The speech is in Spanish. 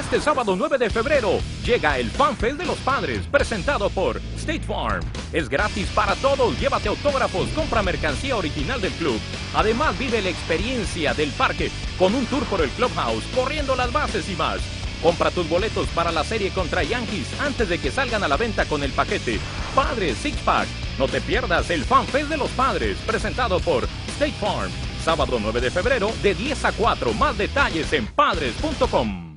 Este sábado 9 de febrero llega el FanFest de los Padres, presentado por State Farm. Es gratis para todos, llévate autógrafos, compra mercancía original del club. Además vive la experiencia del parque con un tour por el Clubhouse, corriendo las bases y más. Compra tus boletos para la serie contra Yankees antes de que salgan a la venta con el paquete Padres Six Pack. No te pierdas el FanFest de los Padres, presentado por State Farm. Sábado 9 de febrero de 10 a 4. Más detalles en padres.com.